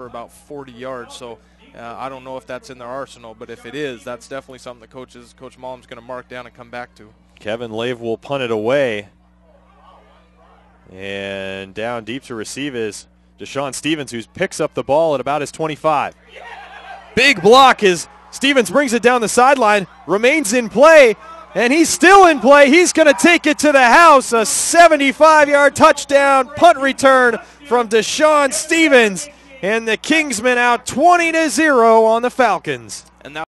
for about 40 yards. So uh, I don't know if that's in their arsenal, but if it is, that's definitely something that coaches, Coach Mullum's going to mark down and come back to. Kevin Lave will punt it away. And down deep to receive is Deshawn Stephens, who picks up the ball at about his 25. Big block as Stephens brings it down the sideline, remains in play, and he's still in play. He's going to take it to the house. A 75 yard touchdown punt return from Deshawn Stephens. And the Kingsmen out 20 to 0 on the Falcons. And that